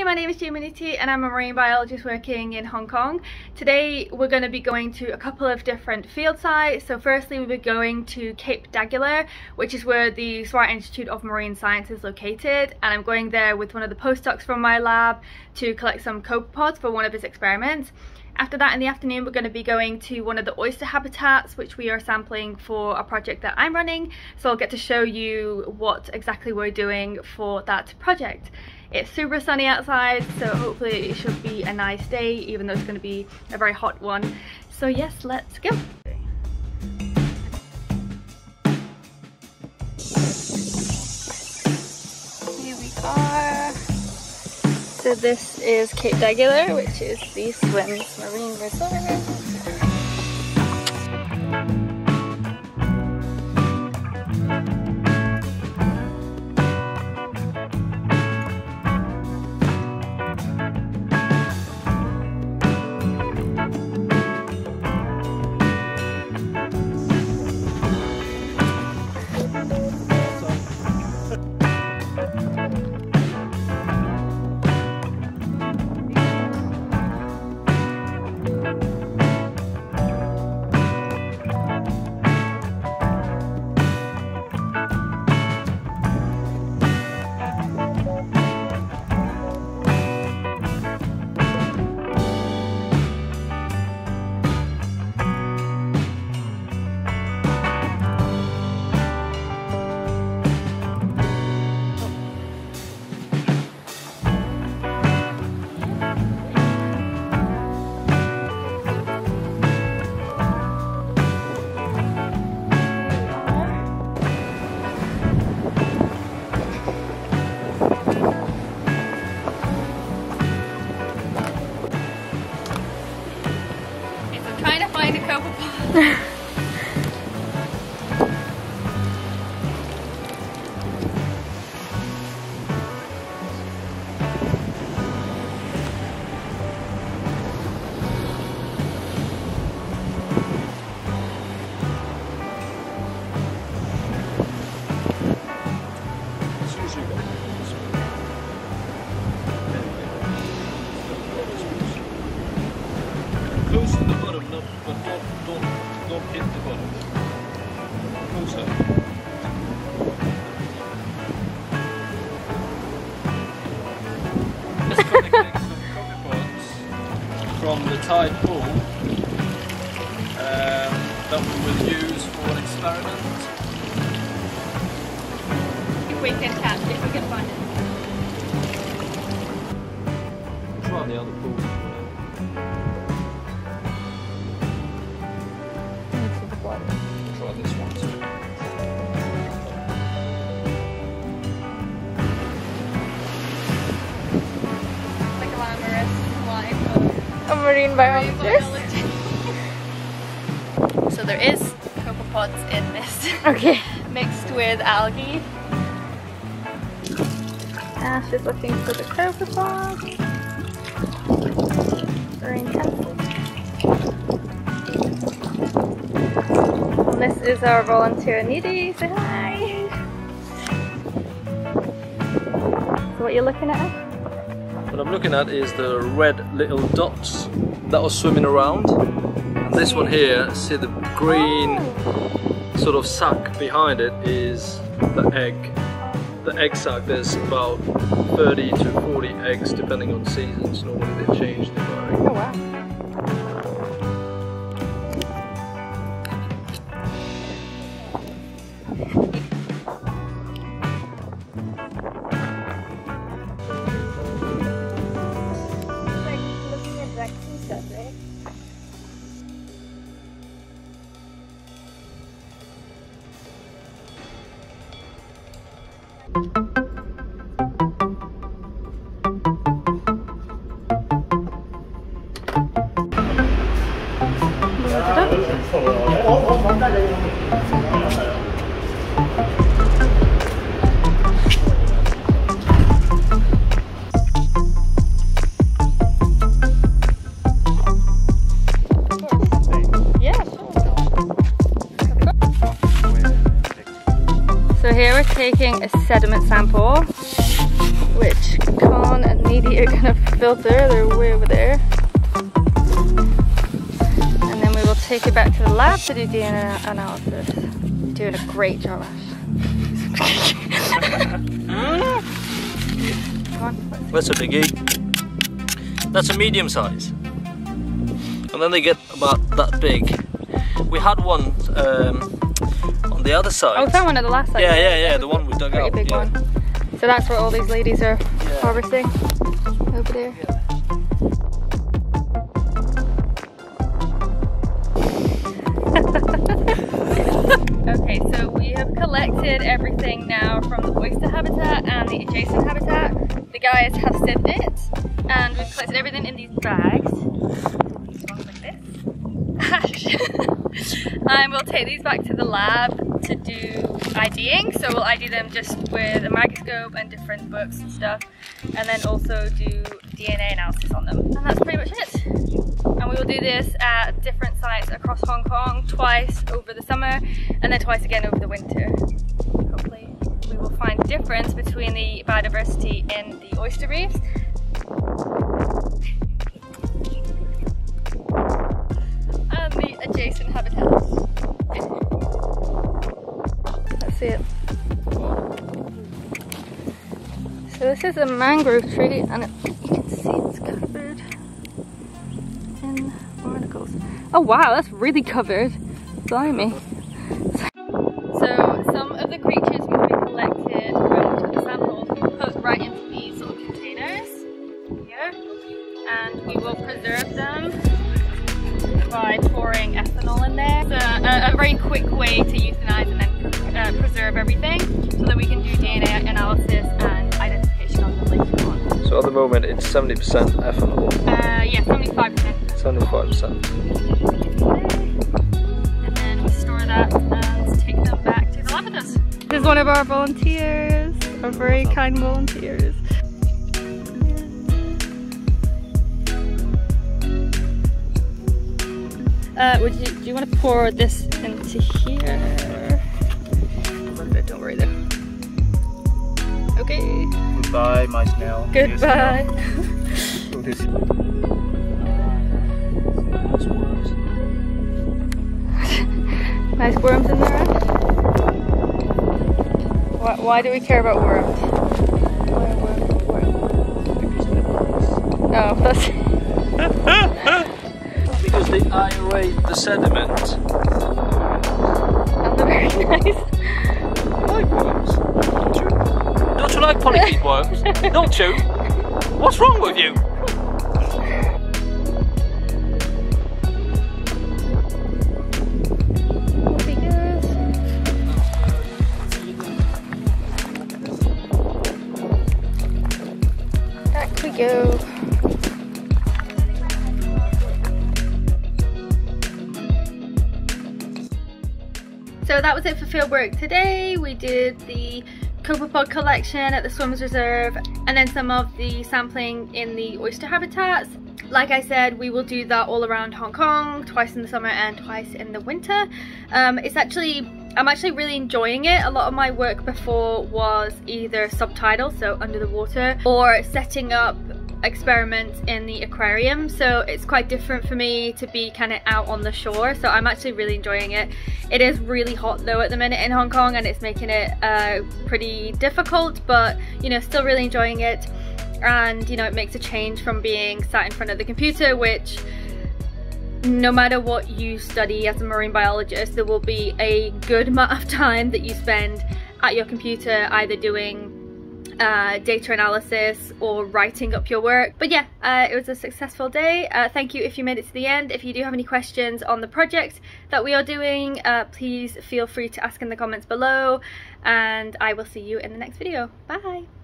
Hi, my name is Jay Minuti and I'm a marine biologist working in Hong Kong. Today we're going to be going to a couple of different field sites. So firstly we'll be going to Cape d'Aguilar, which is where the Swire Institute of Marine Science is located. And I'm going there with one of the postdocs from my lab to collect some copepods for one of his experiments. After that in the afternoon we're going to be going to one of the oyster habitats which we are sampling for a project that I'm running so I'll get to show you what exactly we're doing for that project. It's super sunny outside, so hopefully it should be a nice day, even though it's going to be a very hot one. So yes, let's go. Here we are. So this is Cape d'Aguilar, which is the SWIMS Marine Resort. From the tide pool um, that we will use for an experiment. If we can catch, if we can find it. Try the other pool. A marine biologist. so there is copepods in this Okay. mixed with algae. Ash is looking for the copepod. Very intense. And this is our volunteer Nidhi. Say hi. So what you're looking at? What I'm looking at is the red little dots that are swimming around. And this one here, see the green sort of sac behind it is the egg. The egg sac, there's about 30 to 40 eggs depending on seasons. Normally they change the Oh wow. Taking a sediment sample, which Con and lady are gonna filter, they're way over there. And then we will take it back to the lab to do DNA analysis. You're doing a great job, Ash. That's a biggie. That's a medium size. And then they get about that big. We had one um, on the other side. Oh, found one at the last side. Yeah, yeah, yeah, the one we dug Pretty out. big yeah. one. So that's where all these ladies are Yeah. harvesting over there. okay, so we have collected everything now from the oyster habitat and the adjacent habitat. The guys have sieved it and we've collected everything in these bags. Like this. And we'll take these back to the lab to do IDing. So we'll ID them just with a microscope and different books and stuff, and then also do DNA analysis on them. And that's pretty much it. And we will do this at different sites across Hong Kong twice over the summer, and then twice again over the winter. Hopefully, we will find difference between the biodiversity in the oyster reefs this is a mangrove tree and it, you can see it's covered in barnacles. Oh wow, that's really covered. Blimey. So some of the creatures which we collected samples we put right into these little containers here and we will preserve them by pouring ethanol in there. It's a, a, a very quick way to euthanize and then uh, preserve everything so that we can do DNA analysis So at the moment it's 70% ethanol, Uh, yeah, 75%. 75%. And then we store that and take them back to the lavenders. This is one of our volunteers, our very kind volunteers. Uh, would you, do you want to pour this into here? Goodbye, my snail. goodbye. This Nice worms in there. Why, why do we care about worms? Why worms? Worms? Oh, that's Because they aerate the sediment. that's very nice. I like worms. Don't you? Like polychaete worms? Don't you? What's wrong with you? Back we go. So that was it for fieldwork today. We did the copepod collection at the SWIMS Reserve and then some of the sampling in the oyster habitats. Like I said, we will do that all around Hong Kong, twice in the summer and twice in the winter. Um, it's actually, I'm actually really enjoying it. A lot of my work before was either subtidal, so under the water, or setting up experiments in the aquarium so it's quite different for me to be kind of out on the shore so I'm actually really enjoying it. It is really hot though at the minute in Hong Kong and it's making it uh, pretty difficult but you know still really enjoying it. And you know it makes a change from being sat in front of the computer which no matter what you study as a marine biologist there will be a good amount of time that you spend at your computer either doing uh, data analysis or writing up your work. But yeah, uh, it was a successful day. Uh, thank you if you made it to the end. If you do have any questions on the project that we are doing, uh, please feel free to ask in the comments below and I will see you in the next video. Bye!